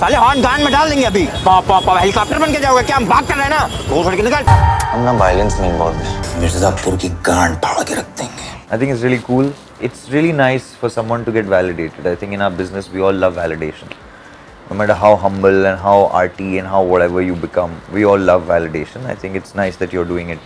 साले हॉर्न गान में डाल देंगे अभी पा पा पा हेलीकॉप्टर बन के जाओगे क्या हम भाग कर रहे हैं ना वो छोड़ के निकल हम ना वायलेंस में इन्वॉल्व है मिर्जापुर की गांड फाड़ के रख देंगे I think it's really cool. It's really nice for someone to get validated. I think in our business, we all love validation. No matter how humble and how arty and how whatever you become, we all love validation. I think it's nice that you're doing it.